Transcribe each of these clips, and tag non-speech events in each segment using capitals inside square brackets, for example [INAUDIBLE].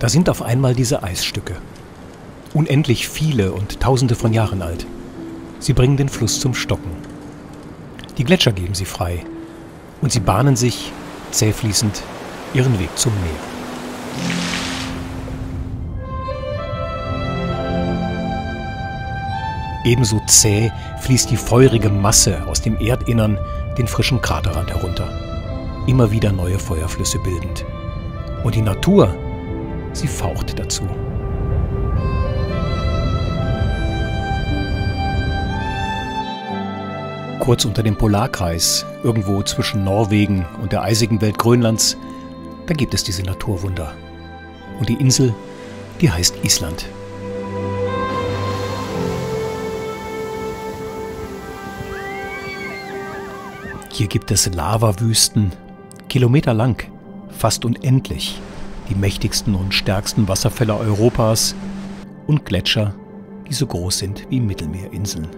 Da sind auf einmal diese Eisstücke. Unendlich viele und tausende von Jahren alt. Sie bringen den Fluss zum Stocken. Die Gletscher geben sie frei und sie bahnen sich, zähfließend, ihren Weg zum Meer. Ebenso zäh fließt die feurige Masse aus dem Erdinnern den frischen Kraterrand herunter, immer wieder neue Feuerflüsse bildend. Und die Natur, sie faucht dazu. Kurz unter dem Polarkreis, irgendwo zwischen Norwegen und der eisigen Welt Grönlands, da gibt es diese Naturwunder. Und die Insel, die heißt Island. Hier gibt es Lavawüsten, kilometerlang, fast unendlich, die mächtigsten und stärksten Wasserfälle Europas und Gletscher, die so groß sind wie Mittelmeerinseln.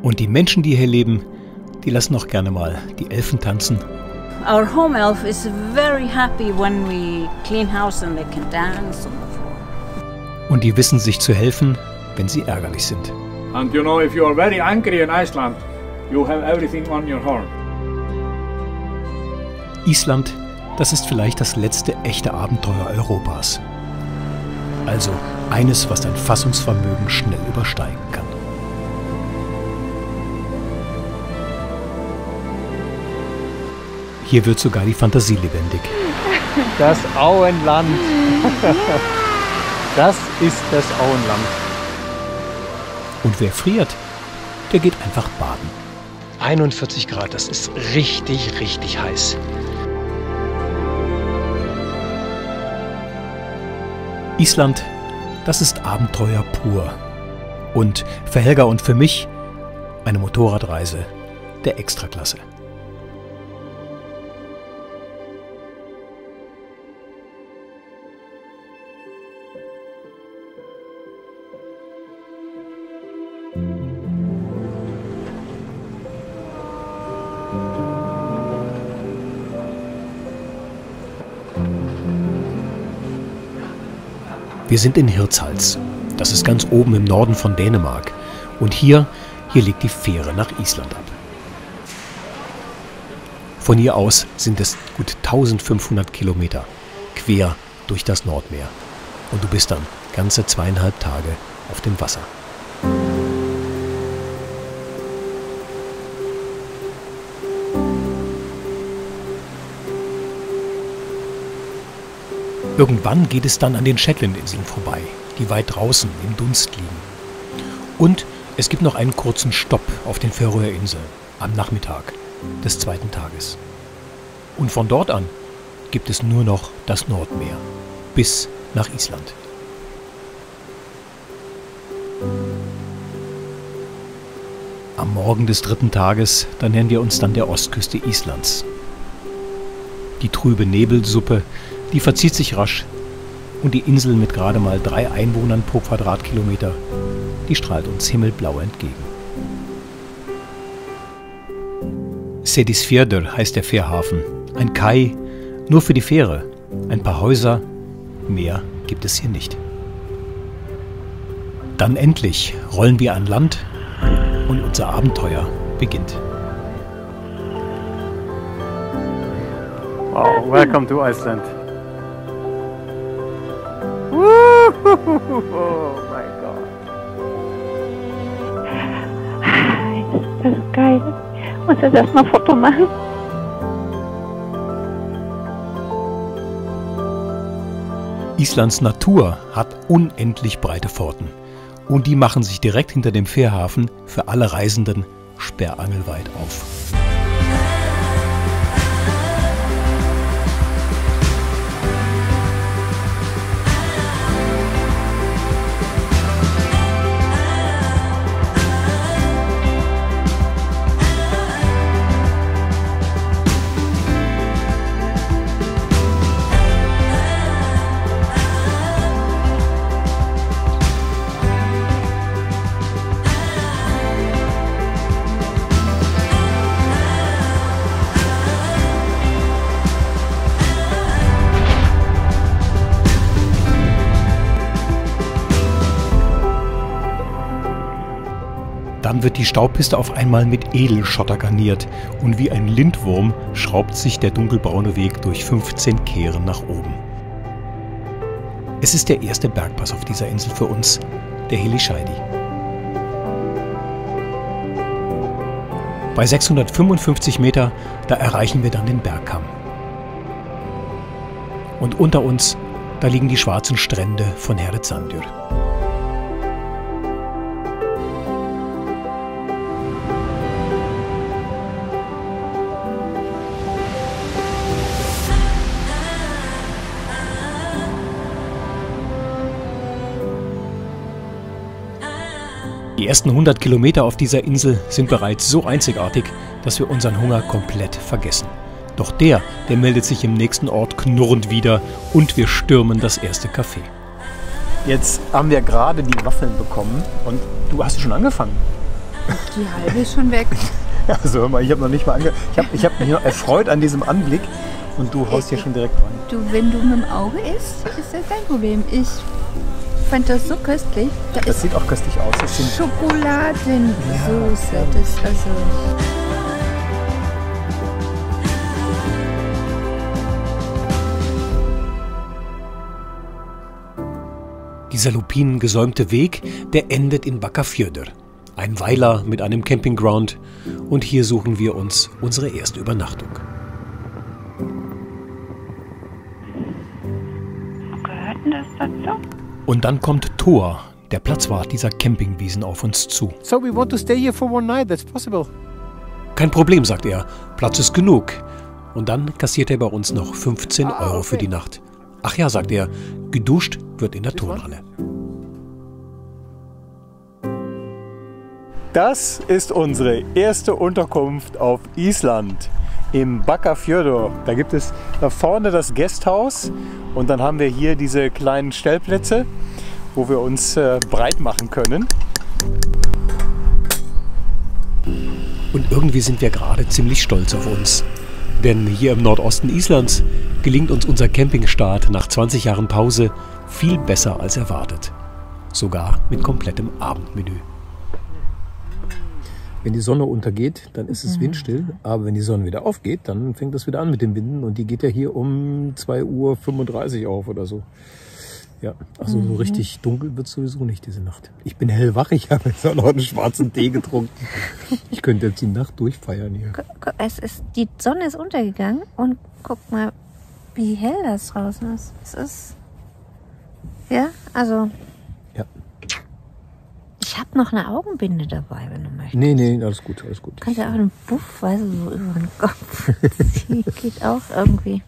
Und die Menschen, die hier leben, die lassen auch gerne mal die Elfen tanzen. Our home elf is very happy when we clean house and they can dance on the floor. Und die wissen sich zu helfen, wenn sie ärgerlich sind. And you know, if you are very angry in Iceland, You have everything on your horn. Island, das ist vielleicht das letzte echte Abenteuer Europas. Also eines, was dein Fassungsvermögen schnell übersteigen kann. Hier wird sogar die Fantasie lebendig. Das Auenland. Das ist das Auenland. Und wer friert, der geht einfach baden. 41 Grad, das ist richtig, richtig heiß. Island, das ist Abenteuer pur. Und für Helga und für mich eine Motorradreise der Extraklasse. Wir sind in Hirtshals. Das ist ganz oben im Norden von Dänemark. Und hier, hier legt die Fähre nach Island ab. Von hier aus sind es gut 1500 Kilometer quer durch das Nordmeer. Und du bist dann ganze zweieinhalb Tage auf dem Wasser. Irgendwann geht es dann an den Shetlandinseln vorbei, die weit draußen im Dunst liegen. Und es gibt noch einen kurzen Stopp auf den Färöerinseln am Nachmittag des zweiten Tages. Und von dort an gibt es nur noch das Nordmeer bis nach Island. Am Morgen des dritten Tages, da nähern wir uns dann der Ostküste Islands. Die trübe Nebelsuppe die verzieht sich rasch. Und die Insel mit gerade mal drei Einwohnern pro Quadratkilometer, die strahlt uns himmelblau entgegen. Sedisfjörður heißt der Fährhafen. Ein Kai, nur für die Fähre. Ein paar Häuser, mehr gibt es hier nicht. Dann endlich rollen wir an Land und unser Abenteuer beginnt. Wow, welcome to Iceland. Oh mein Gott. Das ist geil. Muss jetzt erstmal ein Foto machen. Islands Natur hat unendlich breite Pforten. Und die machen sich direkt hinter dem Fährhafen für alle Reisenden sperrangelweit auf. Wird die Staupiste auf einmal mit Edelschotter garniert und wie ein Lindwurm schraubt sich der dunkelbraune Weg durch 15 Kehren nach oben. Es ist der erste Bergpass auf dieser Insel für uns, der Helischeidi. Bei 655 Meter, da erreichen wir dann den Bergkamm. Und unter uns, da liegen die schwarzen Strände von Herrezandyr. Die ersten 100 Kilometer auf dieser Insel sind bereits so einzigartig, dass wir unseren Hunger komplett vergessen. Doch der, der meldet sich im nächsten Ort knurrend wieder und wir stürmen das erste Café. Jetzt haben wir gerade die Waffeln bekommen und du hast schon angefangen. Die halbe ist schon weg. [LAUGHS] Also hör mal, ich habe noch nicht mal ange ich habe ich hab mich noch erfreut an diesem Anblick und du haust hier schon direkt rein. Du, wenn du mit dem Auge isst, ist das dein Problem. Ich fand das so köstlich. Da Das sieht auch köstlich aus. Das sind Schokoladensoße. Das ist also. Dieser lupinengesäumte Weg, der endet in Bakkafjörður, ein Weiler mit einem Campingground und hier suchen wir uns unsere erste Übernachtung. Gehört denn das dazu? Und dann kommt Thor, der Platzwart dieser Campingwiesen, auf uns zu. So we want to stay here for one night. That's possible. Kein Problem, sagt er, Platz ist genug. Und dann kassiert er bei uns noch 15 Ah, Euro für die Nacht. Ach ja, sagt er, geduscht wird in der Turnhalle. Das ist unsere erste Unterkunft auf Island im Bakkafjörður. Da gibt es da vorne das Gasthaus und dann haben wir hier diese kleinen Stellplätze, wo wir uns äh, breit machen können. Und irgendwie sind wir gerade ziemlich stolz auf uns. Denn hier im Nordosten Islands gelingt uns unser Campingstart nach 20 Jahren Pause viel besser als erwartet. Sogar mit komplettem Abendmenü. Wenn die Sonne untergeht, dann ist es windstill. Aber wenn die Sonne wieder aufgeht, dann fängt das wieder an mit dem Winden. Und die geht ja hier um 2.35 Uhr auf oder so. Ja, also so richtig dunkel wird sowieso nicht diese Nacht. Ich bin hellwach, ich habe jetzt auch noch einen schwarzen Tee getrunken. Ich könnte jetzt die Nacht durchfeiern hier. Es ist, die Sonne ist untergegangen und guck mal, wie hell das draußen ist. Es ist. Ja, also. Ich habe noch eine Augenbinde dabei, wenn du möchtest. Nee, nee, alles gut, alles gut. Kannst ja auch einen Buff, weißt du, so über den Kopf ziehen. [LAUGHS] Geht auch irgendwie.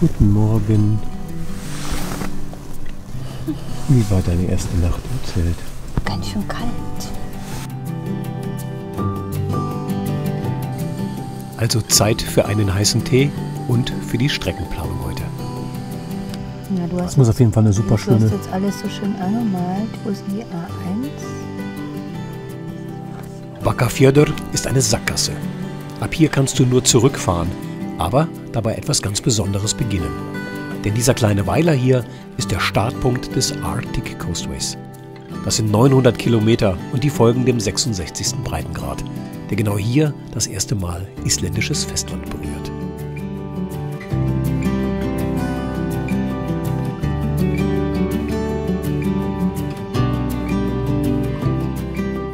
Guten Morgen. Wie war deine erste Nacht im Zelt? Ganz schön kalt. Also Zeit für einen heißen Tee und für die Streckenplanung heute. Ja, du Das hast, muss auf jeden Fall eine super du hast schöne. jetzt alles so schön angemalt. Wo ist die A1? Bakkafjörður ist eine Sackgasse. Ab hier kannst du nur zurückfahren, aber dabei etwas ganz Besonderes beginnen. Denn dieser kleine Weiler hier ist der Startpunkt des Arctic Coastways. Das sind 900 Kilometer und die folgen dem 66. Breitengrad, der genau hier das erste Mal isländisches Festland berührt.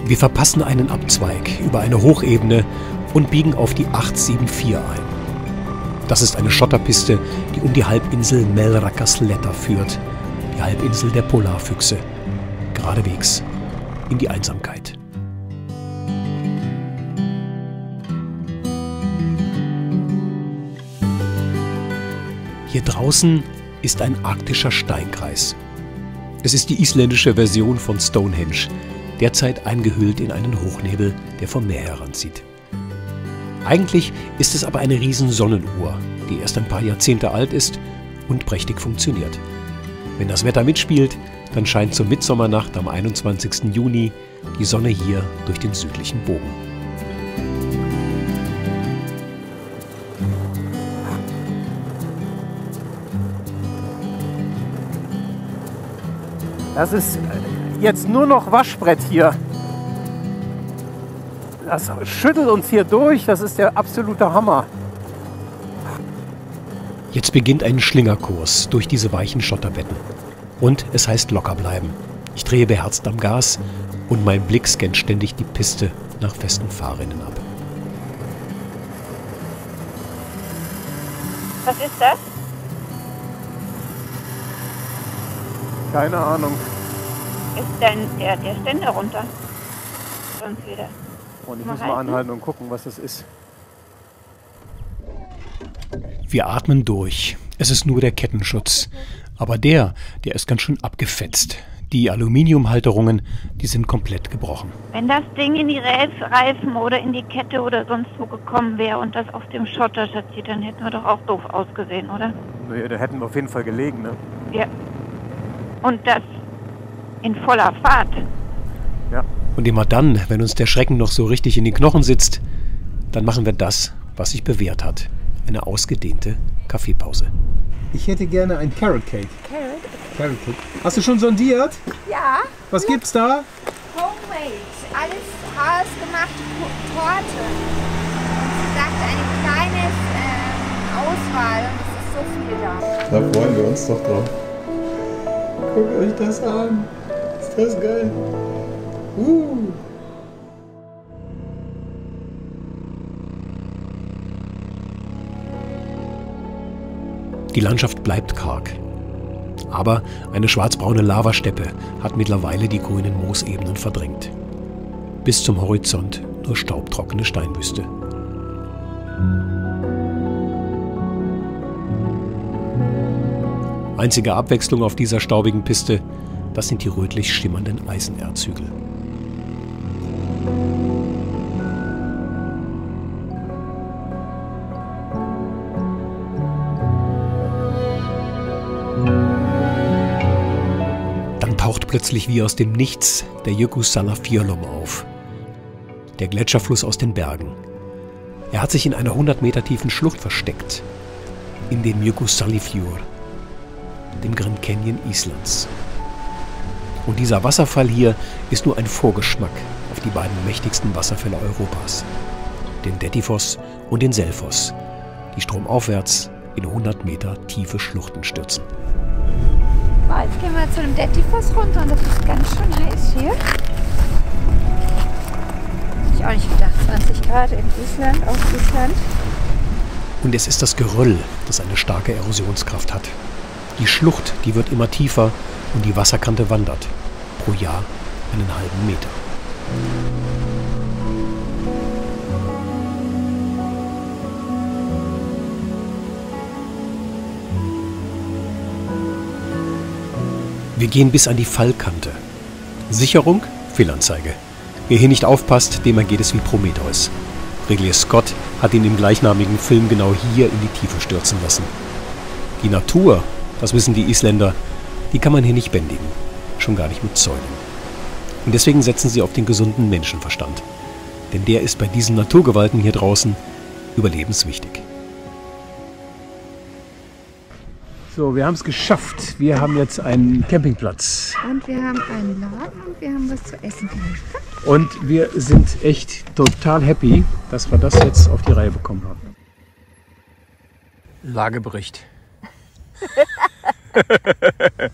Wir verpassen einen Abzweig über eine Hochebene und biegen auf die 874 ein. Das ist eine Schotterpiste, die um die Halbinsel Melrakasletta führt, die Halbinsel der Polarfüchse, geradewegs in die Einsamkeit. Hier draußen ist ein arktischer Steinkreis. Es ist die isländische Version von Stonehenge, derzeit eingehüllt in einen Hochnebel, der vom Meer heranzieht. Eigentlich ist es aber eine riesen Sonnenuhr, die erst ein paar Jahrzehnte alt ist und prächtig funktioniert. Wenn das Wetter mitspielt, dann scheint zur Mitsommernacht am 21. Juni die Sonne hier durch den südlichen Bogen. Das ist jetzt nur noch Waschbrett hier. Das schüttelt uns hier durch. Das ist der absolute Hammer. Jetzt beginnt ein Schlingerkurs durch diese weichen Schotterbetten. Und es heißt locker bleiben. Ich drehe beherzt am Gas und mein Blick scannt ständig die Piste nach festen Fahrrinnen ab. Was ist das? Keine Ahnung. Ist denn der, der Ständer runter? Sonst wieder. Und ich Mal muss mal halten. anhalten und gucken, was das ist. Wir atmen durch. Es ist nur der Kettenschutz. Aber der, der ist ganz schön abgefetzt. Die Aluminiumhalterungen, die sind komplett gebrochen. Wenn das Ding in die Reifen oder in die Kette oder sonst wo gekommen wäre und das auf dem Schotter statiert, dann hätten wir doch auch doof ausgesehen, oder? Naja, da hätten wir auf jeden Fall gelegen, ne? Ja. Und das in voller Fahrt. Und immer dann, wenn uns der Schrecken noch so richtig in die Knochen sitzt, dann machen wir das, was sich bewährt hat. Eine ausgedehnte Kaffeepause. Ich hätte gerne ein Carrot Cake. Carrot Cake. Hast du schon sondiert? Ja, Was gibt's da? Homemade. Alles hausgemachte Torte. Und sie sagt eine kleine ähm, Auswahl und es ist so viel da. Da freuen wir uns doch drauf. Guckt euch das an. Ist das geil? Uh. Die Landschaft bleibt karg. Aber eine schwarzbraune Lavasteppe hat mittlerweile die grünen Moosebenen verdrängt. Bis zum Horizont nur staubtrockene Steinwüste. Einzige Abwechslung auf dieser staubigen Piste, das sind die rötlich schimmernden Eisenerzhügel. Dann taucht plötzlich wie aus dem Nichts der Jökussala-Fjellum auf. Der Gletscherfluss aus den Bergen. Er hat sich in einer 100 Meter tiefen Schlucht versteckt. In dem Jökussalifjord, dem Grand Canyon Islands. Und dieser Wasserfall hier ist nur ein Vorgeschmack auf die beiden mächtigsten Wasserfälle Europas. Den Dettifoss und den Selfoss, die stromaufwärts in 100 Meter tiefe Schluchten stürzen. Jetzt gehen wir zu dem Dettifoss runter und das ist ganz schön heiß hier. Hätte ich auch nicht gedacht. 20 Grad in Island, auf Island. Und es ist das Geröll, das eine starke Erosionskraft hat. Die Schlucht, die wird immer tiefer und die Wasserkante wandert. Pro Jahr einen halben Meter. Wir gehen bis an die Fallkante. Sicherung? Fehlanzeige. Wer hier nicht aufpasst, dem ergeht es wie Prometheus. Ridley Scott hat ihn im gleichnamigen Film genau hier in die Tiefe stürzen lassen. Die Natur, das wissen die Isländer, die kann man hier nicht bändigen. Schon gar nicht mit Zäunen. Und deswegen setzen sie auf den gesunden Menschenverstand. Denn der ist bei diesen Naturgewalten hier draußen überlebenswichtig. So, wir haben es geschafft. Wir haben jetzt einen Campingplatz. Und wir haben einen Laden und wir haben was zu essen. Und wir sind echt total happy, dass wir das jetzt auf die Reihe bekommen haben. Lagebericht. [LAUGHS]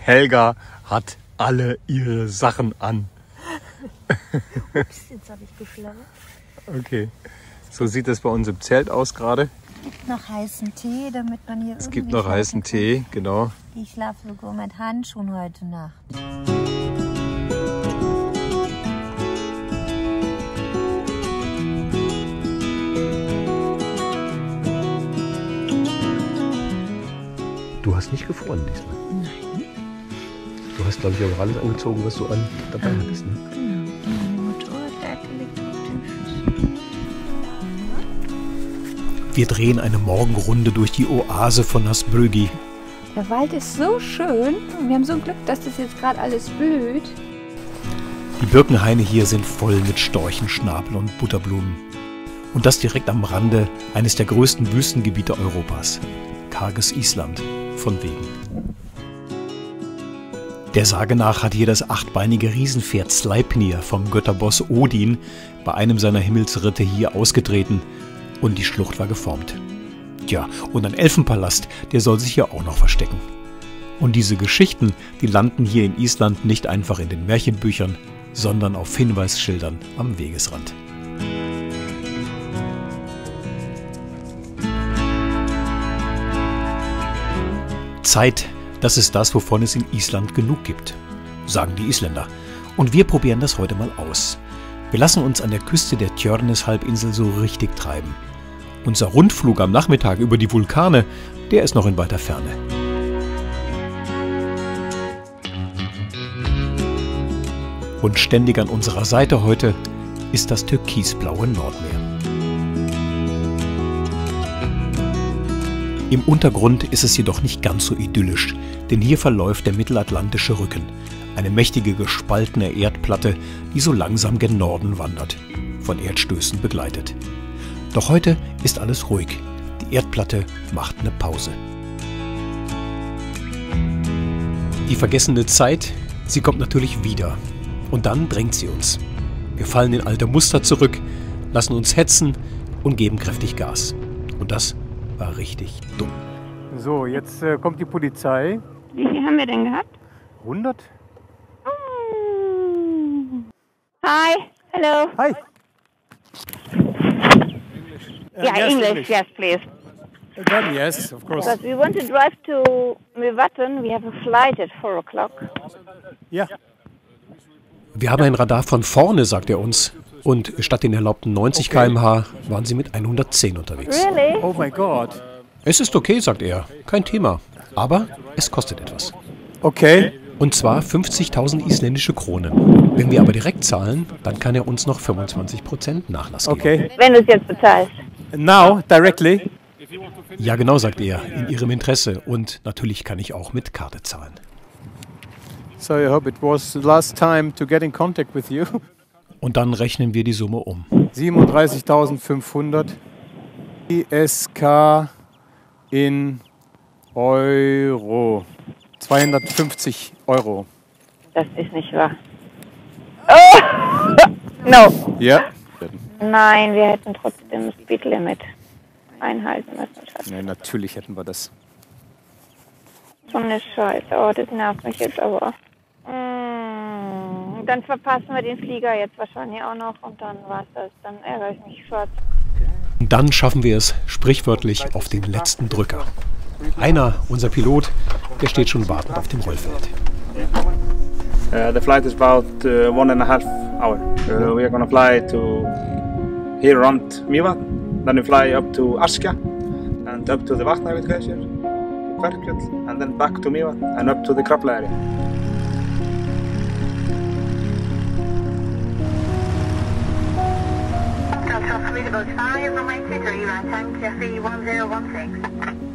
Helga hat alle ihre Sachen an. Jetzt habe ich geschlagen. Okay. So sieht es bei uns im Zelt aus gerade. Noch heißen Tee, damit man hier Es gibt noch heißen Tee, genau. Ich schlafe sogar mit Handschuhen heute Nacht. Hast nicht gefroren diesmal. Nein. Du hast, glaube ich, auch alles angezogen, was du an dabei hattest. Ne? Meine Motorradjacke liegt auf den Füßen. Wir drehen eine Morgenrunde durch die Oase von Nasbrügi. Der Wald ist so schön. Wir haben so ein Glück, dass das jetzt gerade alles blüht. Die Birkenhaine hier sind voll mit Storchenschnabel und Butterblumen. Und das direkt am Rande eines der größten Wüstengebiete Europas. Karges Island, von wegen. Der Sage nach hat hier das achtbeinige Riesenpferd Sleipnir vom Götterboss Odin bei einem seiner Himmelsritte hier ausgetreten und die Schlucht war geformt. Tja, und ein Elfenpalast, der soll sich hier auch noch verstecken. Und diese Geschichten, die landen hier in Island nicht einfach in den Märchenbüchern, sondern auf Hinweisschildern am Wegesrand. Zeit, das ist das, wovon es in Island genug gibt, sagen die Isländer. Und wir probieren das heute mal aus. Wir lassen uns an der Küste der Tjörnes-Halbinsel so richtig treiben. Unser Rundflug am Nachmittag über die Vulkane, der ist noch in weiter Ferne. Und ständig an unserer Seite heute ist das türkisblaue Nordmeer. Im Untergrund ist es jedoch nicht ganz so idyllisch, denn hier verläuft der mittelatlantische Rücken, eine mächtige gespaltene Erdplatte, die so langsam gen Norden wandert, von Erdstößen begleitet. Doch heute ist alles ruhig, die Erdplatte macht eine Pause. Die vergessene Zeit, sie kommt natürlich wieder. Und dann drängt sie uns. Wir fallen in alte Muster zurück, lassen uns hetzen und geben kräftig Gas. Und das war richtig dumm. So, jetzt äh, kommt die Polizei. Wie viel haben wir denn gehabt? 100? Hi, hello. Hi. yeah, yes, English, English. yes, please. Then yes, of course. Because we want to drive to Mewatan. We have a flight at 4 o'clock. Ja. Wir haben ein Radar von vorne, sagt er uns. Und statt den erlaubten 90 km/h waren sie mit 110 unterwegs. Really? Oh mein Gott. Es ist okay, sagt er. Kein Thema. Aber es kostet etwas. Okay. Und zwar 50.000 isländische Kronen. Wenn wir aber direkt zahlen, dann kann er uns noch 25% Nachlass geben. Okay. Wenn du es jetzt bezahlst. Now, directly. Ja, genau, sagt er, in ihrem Interesse. Und natürlich kann ich auch mit Karte zahlen. So I hope it was the last time to get in contact with you. [LAUGHS] Und dann rechnen wir die Summe um. 37.500 ISK in Euro. 250 Euro. Das ist nicht wahr. Oh! [LAUGHS] no. Ja. Nein, wir hätten trotzdem das Speedlimit einhalten müssen. Nee, natürlich hätten wir das. So eine Scheiße. Oh, das nervt mich jetzt aber. Mm, dann verpassen wir den Flieger jetzt wahrscheinlich auch noch und dann war's das. Dann ärgere ich mich schwarz. Und dann schaffen wir es sprichwörtlich auf den letzten Drücker. Einer, unser Pilot, der steht schon wartend auf dem Rollfeld. Uh, the flight is about uh, one and a half hour. Uh, we are gonna fly to here around Mývatn, then we fly up to Askja and up to the Vatnajökull glacier, Kverkfjöll, and then back to Mývatn and up to the Krafla area.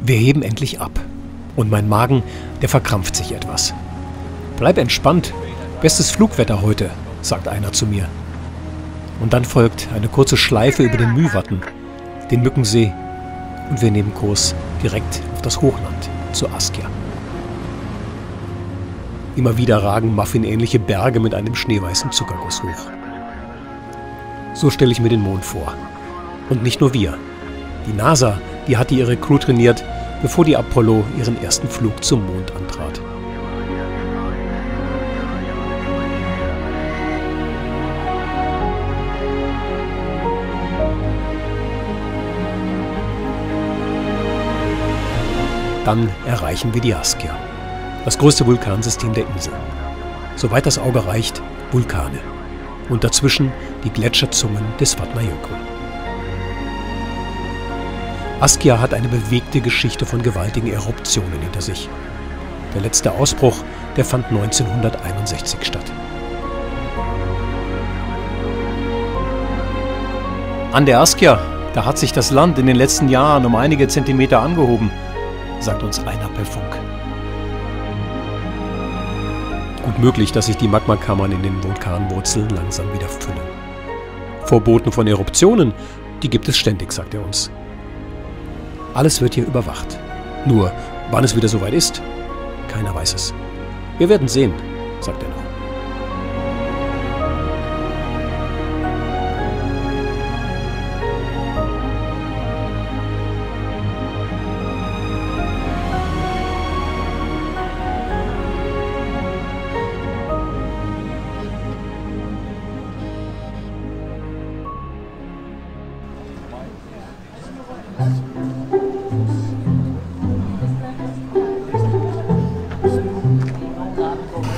Wir heben endlich ab. Und mein Magen, der verkrampft sich etwas. Bleib entspannt. Bestes Flugwetter heute, sagt einer zu mir. Und dann folgt eine kurze Schleife über den Mühwatten, den Mückensee und wir nehmen Kurs direkt auf das Hochland, zu Askja. Immer wieder ragen muffinähnliche Berge mit einem schneeweißen Zuckerguss hoch. So stelle ich mir den Mond vor. Und nicht nur wir. Die NASA, die hatte ihre Crew trainiert, bevor die Apollo ihren ersten Flug zum Mond antrat. Dann erreichen wir die Askja, das größte Vulkansystem der Insel. Soweit das Auge reicht, Vulkane. Und dazwischen die Gletscherzungen des Vatnajökull. Askja hat eine bewegte Geschichte von gewaltigen Eruptionen hinter sich. Der letzte Ausbruch, der fand 1961 statt. An der Askja, da hat sich das Land in den letzten Jahren um einige Zentimeter angehoben, sagt uns einer per Funk. Gut möglich, dass sich die Magmakammern in den Vulkanwurzeln langsam wieder füllen. Vorboten von Eruptionen, die gibt es ständig, sagt er uns. Alles wird hier überwacht. Nur, wann es wieder soweit ist, keiner weiß es. Wir werden sehen. sagt er noch.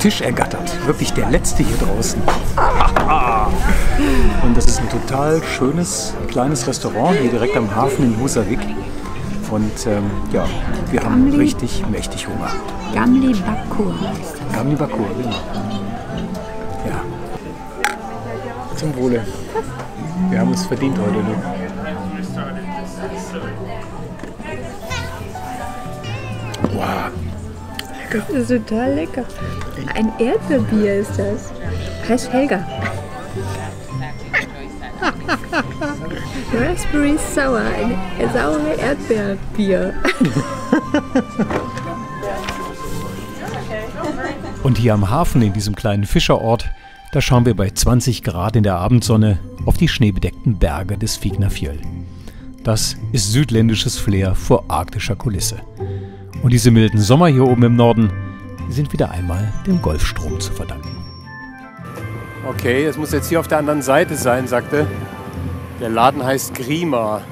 Tisch ergattert. Wirklich der letzte hier draußen. Und das ist ein total schönes kleines Restaurant hier direkt am Hafen in Husavik. Und ähm, ja, wir haben Gamli. richtig mächtig Hunger. Gamli Bakur heißt das. Gamli Bakur, genau. Ja. Zum Wohle. Wir haben es verdient heute, ne? Wow. Das ist total lecker. Ein Erdbeerbier ist das. Heißt Helga. Raspberry Sour, ein saure Erdbeerbier. Und hier am Hafen, in diesem kleinen Fischerort, da schauen wir bei 20 Grad in der Abendsonne auf die schneebedeckten Berge des Fignafjöll. Das ist südländisches Flair vor arktischer Kulisse. Und diese milden Sommer hier oben im Norden sind wieder einmal dem Golfstrom zu verdanken. Okay, es muss jetzt hier auf der anderen Seite sein, sagte. Der Laden heißt Grima.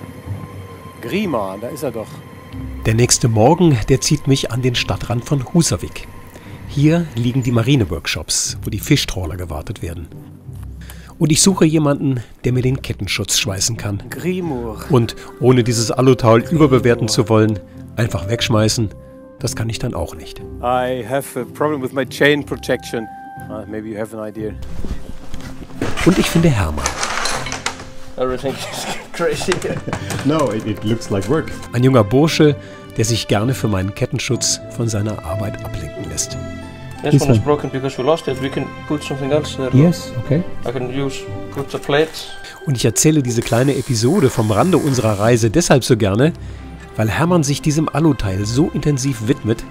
Grima, da ist er doch. Der nächste Morgen, der zieht mich an den Stadtrand von Husavik. Hier liegen die Marineworkshops, wo die Fischtrawler gewartet werden. Und ich suche jemanden, der mir den Kettenschutz schweißen kann. Grimur. Und ohne dieses Alutal überbewerten zu wollen, einfach wegschmeißen, das kann ich dann auch nicht. I have a problem with my chain protection. Uh, maybe you have an idea. Und ich finde Hermann, Everything is [LAUGHS] crazy. No, it, it looks like work. ein junger Bursche, der sich gerne für meinen Kettenschutz von seiner Arbeit ablenken lässt. This This one is broken because we lost it. We can put something else there. okay. I can use, put a plate. Und ich erzähle diese kleine Episode vom Rande unserer Reise deshalb so gerne, weil Hermann sich diesem Aluteil so intensiv widmet,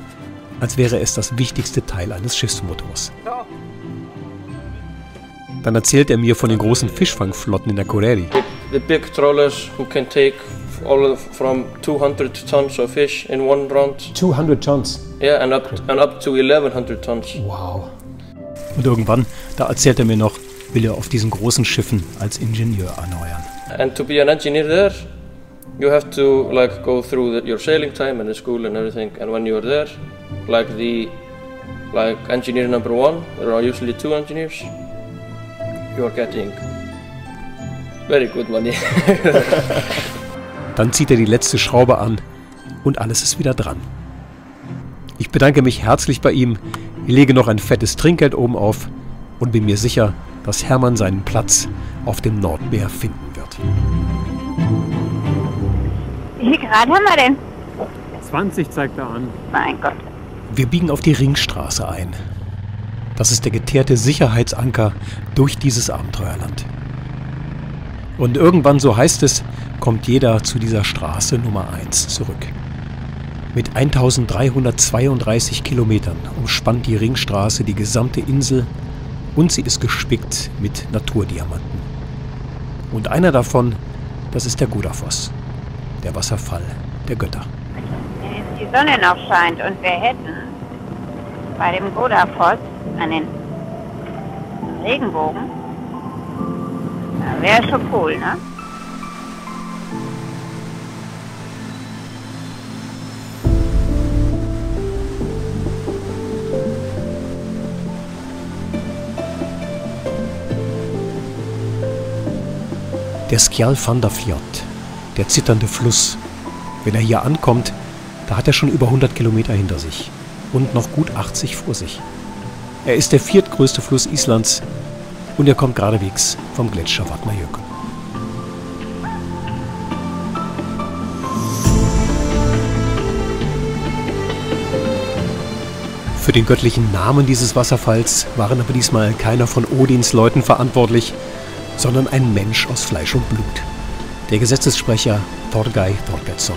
als wäre es das wichtigste Teil eines Schiffsmotors. Dann erzählt er mir von den großen Fischfangflotten in der Koreri. The big trawlers who can take all of, from 200 tons of fish in one round. 200 Tons. Yeah, and up and up to 1100 tons. Wow. Und irgendwann, da erzählt er mir noch, will er auf diesen großen Schiffen als Ingenieur erneuern. And to be an engineer there, you have to like go through the, your sailing time and the school and everything. And when you're there, like the like engineer number one, there are usually two engineers. You are getting very good money. [LAUGHS] Dann zieht er die letzte Schraube an und alles ist wieder dran. Ich bedanke mich herzlich bei ihm, lege noch ein fettes Trinkgeld oben auf und bin mir sicher, dass Hermann seinen Platz auf dem Nordmeer finden Wie viel Grad haben wir denn? 20 zeigt er an. Mein Gott. Wir biegen auf die Ringstraße ein. Das ist der geteerte Sicherheitsanker durch dieses Abenteuerland. Und irgendwann, so heißt es, kommt jeder zu dieser Straße Nummer 1 zurück. Mit 1332 Kilometern umspannt die Ringstraße die gesamte Insel und sie ist gespickt mit Naturdiamanten. Und einer davon, das ist der Godafoss, der Wasserfall der Götter. Wenn jetzt die Sonne noch scheint und wir hätten bei dem Godafoss einen Regenbogen, wäre schon cool, ne? Der Skjalfandafjord, der zitternde Fluss. Wenn er hier ankommt, da hat er schon über 100 Kilometer hinter sich und noch gut 80 vor sich. Er ist der viertgrößte Fluss Islands und er kommt geradewegs vom Gletscher Vatnajökull. Für den göttlichen Namen dieses Wasserfalls waren aber diesmal keiner von Odins Leuten verantwortlich, sondern ein Mensch aus Fleisch und Blut. Der Gesetzessprecher Thorgei Thorgertsson.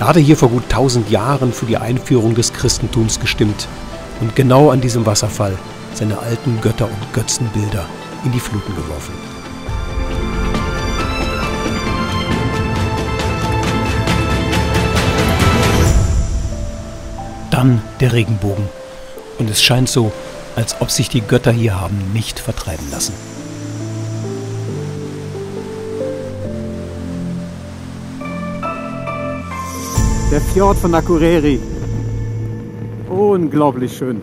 Er hatte hier vor gut 1000 Jahren für die Einführung des Christentums gestimmt und genau an diesem Wasserfall seine alten Götter und Götzenbilder in die Fluten geworfen. Dann der Regenbogen. Und es scheint so, als ob sich die Götter hier haben nicht vertreiben lassen. Der Fjord von Akureyri. Unglaublich schön.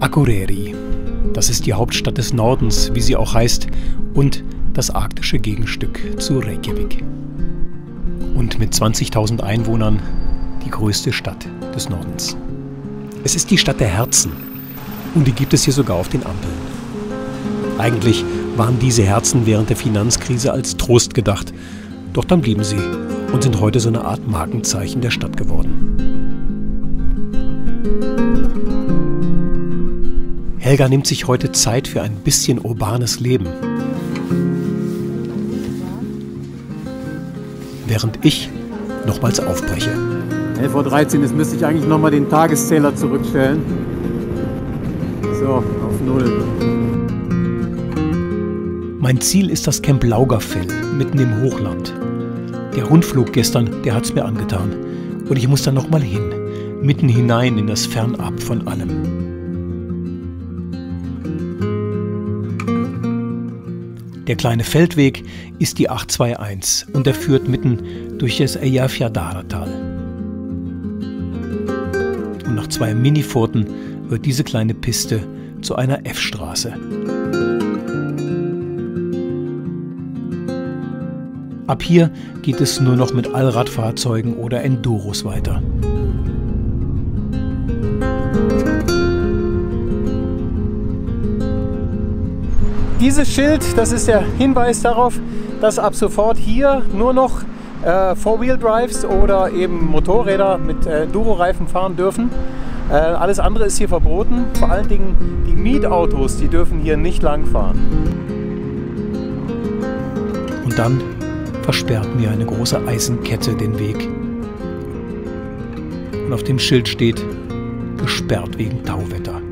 Akureyri. Das ist die Hauptstadt des Nordens, wie sie auch heißt, und das arktische Gegenstück zu Reykjavik. Und mit 20.000 Einwohnern die größte Stadt des Nordens. Es ist die Stadt der Herzen und die gibt es hier sogar auf den Ampeln. Eigentlich waren diese Herzen während der Finanzkrise als Trost gedacht, doch dann blieben sie und sind heute so eine Art Markenzeichen der Stadt geworden. Helga nimmt sich heute Zeit für ein bisschen urbanes Leben. Während ich nochmals aufbreche. 11.13 Uhr, jetzt müsste ich eigentlich nochmal den Tageszähler zurückstellen. So, auf Null. Mein Ziel ist das Camp Laugerfell, mitten im Hochland. Der Rundflug gestern, der hat's mir angetan. Und ich muss da nochmal hin, mitten hinein in das Fernab von allem. Der kleine Feldweg ist die 821 und er führt mitten durch das Eyjafjallajökull-Tal. Und nach zwei Minifurten wird diese kleine Piste zu einer F-Straße. Ab hier geht es nur noch mit Allradfahrzeugen oder Enduros weiter. Dieses Schild, das ist der Hinweis darauf, dass ab sofort hier nur noch äh, Four-Wheel-Drives oder eben Motorräder mit äh, Enduro-Reifen fahren dürfen. Äh, alles andere ist hier verboten. Vor allen Dingen die Mietautos, die dürfen hier nicht langfahren. Und dann versperrt mir eine große Eisenkette den Weg. Und auf dem Schild steht, gesperrt wegen Tauwetter.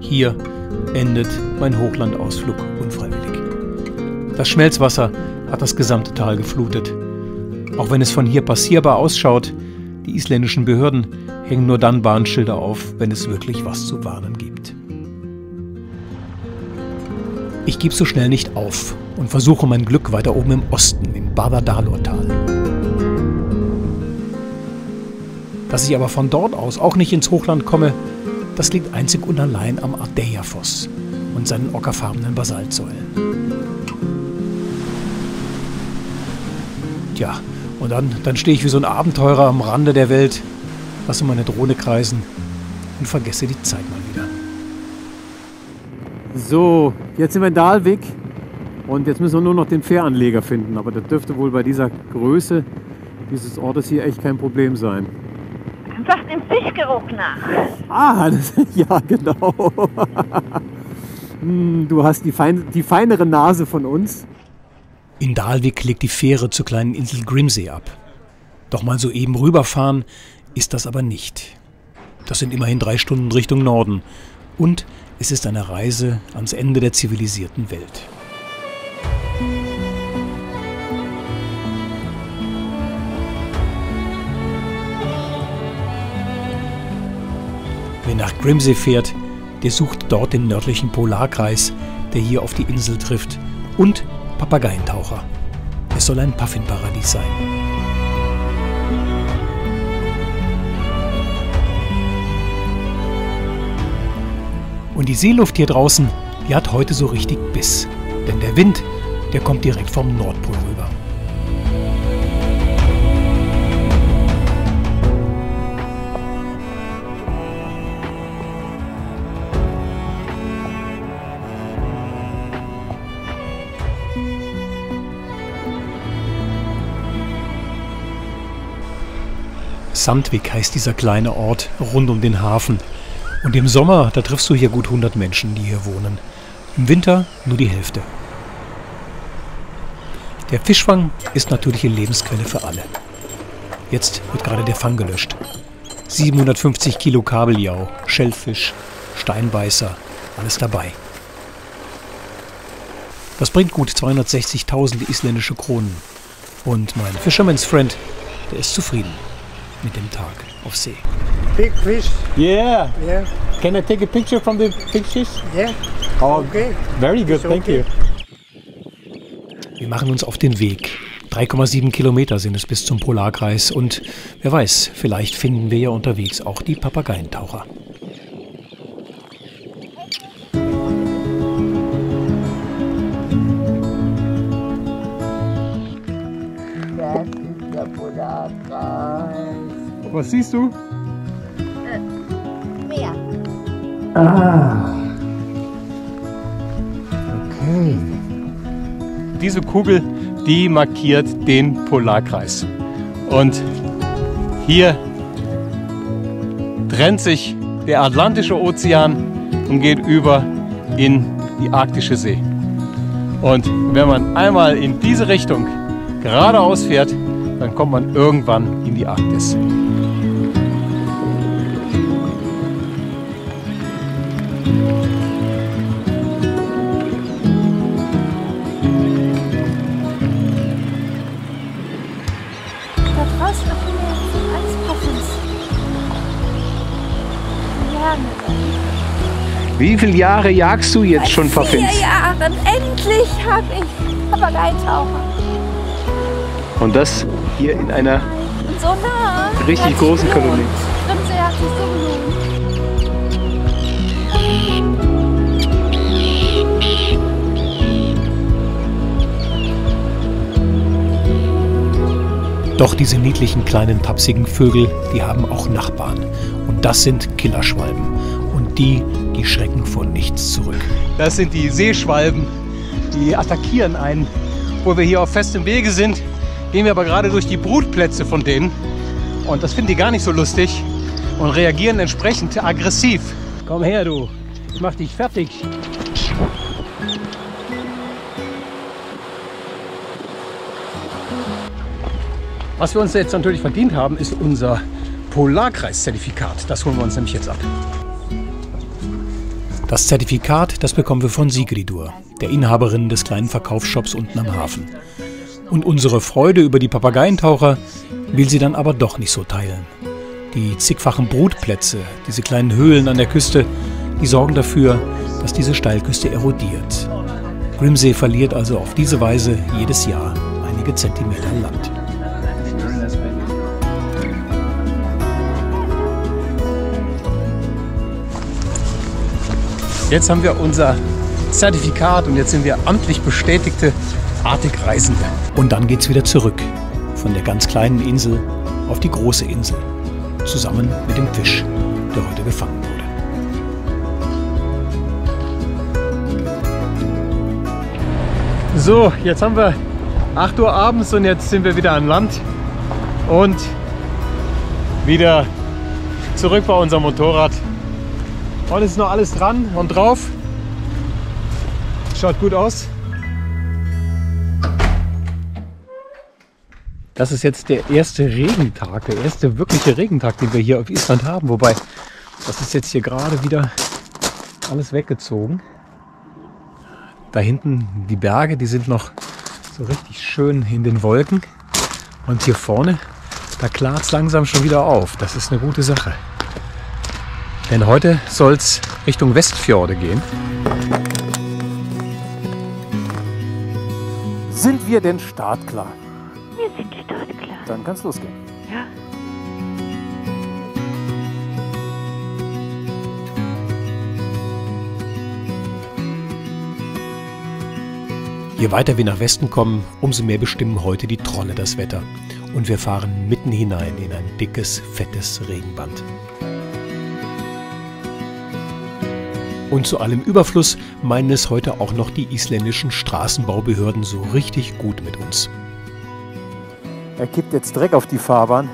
Hier endet mein Hochlandausflug unfreiwillig. Das Schmelzwasser hat das gesamte Tal geflutet. Auch wenn es von hier passierbar ausschaut, die isländischen Behörden hängen nur dann Warnschilder auf, wenn es wirklich was zu warnen gibt. Ich gebe so schnell nicht auf und versuche mein Glück weiter oben im Osten, im Bavardalur-Tal. Dass ich aber von dort aus auch nicht ins Hochland komme, das liegt einzig und allein am Ardeyerfoss und seinen ockerfarbenen Basaltsäulen. Tja, und dann, dann stehe ich wie so ein Abenteurer am Rande der Welt, lasse meine Drohne kreisen und vergesse die Zeit mal. So, jetzt sind wir in Dalvik und jetzt müssen wir nur noch den Fähranleger finden. Aber das dürfte wohl bei dieser Größe dieses Ortes hier echt kein Problem sein. Sagt dem Fischgeruch nach. Ah, [LAUGHS] das, ja, genau. [LAUGHS] Hm, du hast die, fein, die feinere Nase von uns. In Dalvik legt die Fähre zur kleinen Insel Grimsey ab. Doch mal so eben rüberfahren ist das aber nicht. Das sind immerhin drei Stunden Richtung Norden. Und es ist eine Reise ans Ende der zivilisierten Welt. Wer nach Grimsey fährt, der sucht dort den nördlichen Polarkreis, der hier auf die Insel trifft, und Papageientaucher. Es soll ein Puffinparadies sein. Und die Seeluft hier draußen, die hat heute so richtig Biss. Denn der Wind, der kommt direkt vom Nordpol rüber. Sandvik heißt dieser kleine Ort rund um den Hafen. Und im Sommer, da triffst du hier gut 100 Menschen, die hier wohnen. Im Winter nur die Hälfte. Der Fischfang ist natürliche Lebensquelle für alle. Jetzt wird gerade der Fang gelöscht. 750 Kilo Kabeljau, Schellfisch, Steinbeißer, alles dabei. Das bringt gut 260.000 isländische Kronen. Und mein Fisherman's Friend, der ist zufrieden mit dem Tag auf See. Big fish. Yeah. Yeah. Can I take a picture from the big fish? Yeah. Oh, Okay. very good. Thank you. Wir machen uns auf den Weg. 3,7 Kilometer sind es bis zum Polarkreis und wer weiß, vielleicht finden wir ja unterwegs auch die Papageientaucher. Das ist der Polarkreis. Was siehst du? Ah. Okay. Diese Kugel, die markiert den Polarkreis. Und hier trennt sich der Atlantische Ozean und geht über in die Arktische See. Und wenn man einmal in diese Richtung geradeaus fährt, dann kommt man irgendwann in die Arktis. Viele Jahre jagst du jetzt schon Vier Jahren. Endlich habe ich Papageientaucher. Und das hier in einer so nah. Richtig großen. Kolonie. Grimsee hat sich so gelohnt. Doch diese niedlichen kleinen tapsigen Vögel, die haben auch Nachbarn. Und das sind Killerschwalben. Und die, die schrecken vor nichts zurück. Das sind die Seeschwalben, die attackieren einen. Wo wir hier auf festem Wege sind, gehen wir aber gerade durch die Brutplätze von denen. Und das finden die gar nicht so lustig und reagieren entsprechend aggressiv. Komm her, du. Ich mach dich fertig. Was wir uns jetzt natürlich verdient haben, ist unser Polarkreiszertifikat. Das holen wir uns nämlich jetzt ab. Das Zertifikat, das bekommen wir von Sigridur, der Inhaberin des kleinen Verkaufsshops unten am Hafen. Und unsere Freude über die Papageientaucher will sie dann aber doch nicht so teilen. Die zigfachen Brutplätze, diese kleinen Höhlen an der Küste, die sorgen dafür, dass diese Steilküste erodiert. Grimsey verliert also auf diese Weise jedes Jahr einige Zentimeter Land. Jetzt haben wir unser Zertifikat und jetzt sind wir amtlich bestätigte Arctic-Reisende. Und dann geht's wieder zurück. Von der ganz kleinen Insel auf die große Insel. Zusammen mit dem Fisch, der heute gefangen wurde. So, jetzt haben wir 8 Uhr abends und jetzt sind wir wieder an Land und wieder zurück bei unserem Motorrad. Und es ist noch alles dran und drauf. Schaut gut aus. Das ist jetzt der erste Regentag, der erste wirkliche Regentag, den wir hier auf Island haben. Wobei, das ist jetzt hier gerade wieder alles weggezogen. Da hinten die Berge, die sind noch so richtig schön in den Wolken. Und hier vorne, da klart es langsam schon wieder auf. Das ist eine gute Sache. Denn heute soll es Richtung Westfjorde gehen. Sind wir denn startklar? Wir sind startklar. Dann kann es losgehen. Ja. Je weiter wir nach Westen kommen, umso mehr bestimmen heute die Trolle das Wetter. Und wir fahren mitten hinein in ein dickes, fettes Regenband. Und zu allem Überfluss meinen es heute auch noch die isländischen Straßenbaubehörden so richtig gut mit uns. Er kippt jetzt Dreck auf die Fahrbahn.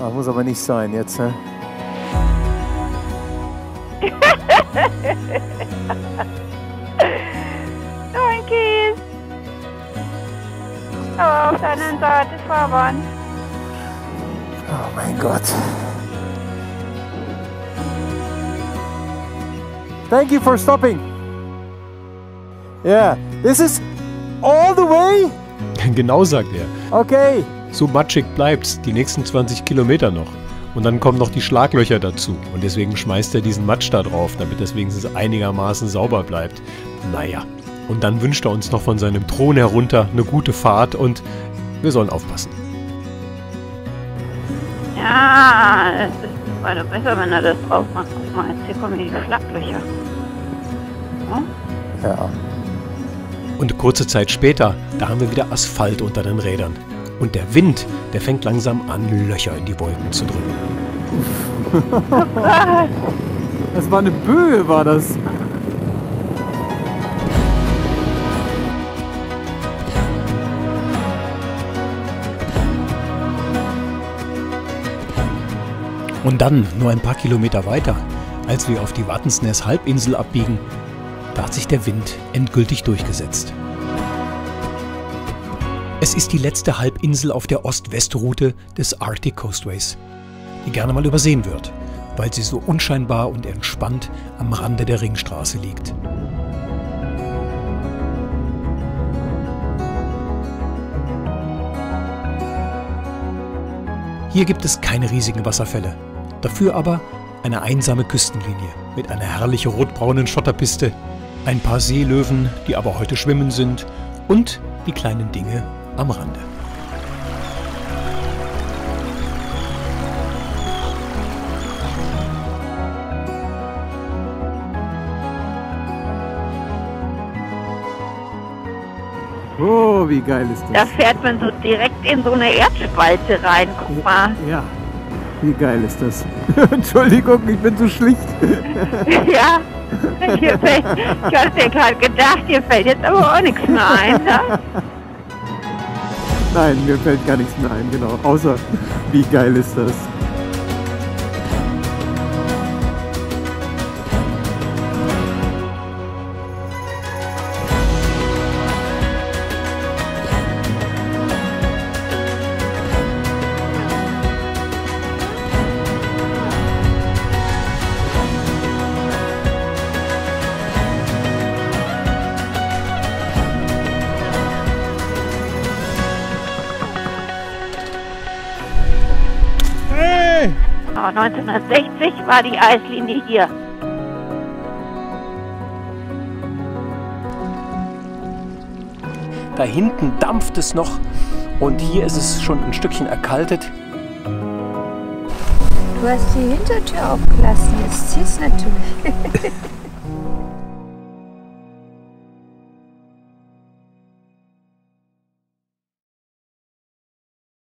Das muss aber nicht sein jetzt. [LAUGHS] Ne? Kies. Aber auf der anderen Seite Fahrbahn. Oh mein Gott. Thank you for stopping. Yeah, this is all the way? [LAUGHS] genau, sagt er. Okay. So matschig bleibt's die nächsten 20 Kilometer noch. Und dann kommen noch die Schlaglöcher dazu. Und deswegen schmeißt er diesen Matsch da drauf, damit das wenigstens einigermaßen sauber bleibt. Naja. Und dann wünscht er uns noch von seinem Thron herunter eine gute Fahrt und wir sollen aufpassen. Ja, es ist weiter besser, wenn er das drauf macht. Guck mal, jetzt hier kommen die Schlaglöcher. Ja? Ja. Und kurze Zeit später, da haben wir wieder Asphalt unter den Rädern. Und der Wind, der fängt langsam an, Löcher in die Wolken zu drücken. [LAUGHS] Das war eine Böe, war das. Und dann, nur ein paar Kilometer weiter, als wir auf die Wattensnäs Halbinsel abbiegen, da hat sich der Wind endgültig durchgesetzt. Es ist die letzte Halbinsel auf der Ost-West-Route des Arctic Coastways, die gerne mal übersehen wird, weil sie so unscheinbar und entspannt am Rande der Ringstraße liegt. Hier gibt es keine riesigen Wasserfälle, dafür aber eine einsame Küstenlinie mit einer herrlich rotbraunen Schotterpiste, ein paar Seelöwen, die aber heute schwimmen sind und die kleinen Dinge am Rande. Oh, wie geil ist Da das? fährt man so direkt in so eine Erdspalte rein. Guck mal. Ja. Wie geil ist das? [LAUGHS] Entschuldigung, ich bin zu schlicht. [LAUGHS] ja. Hier fällt, ich hatte dir gerade gedacht, hier fällt jetzt aber auch nichts mehr ein. Ne? Nein, mir fällt gar nichts mehr ein, genau. Außer, wie geil ist das? War die Eislinie hier. Da hinten dampft es noch und hier ist es schon ein Stückchen erkaltet. Du hast die Hintertür aufgelassen, jetzt ziehst natürlich. [LAUGHS]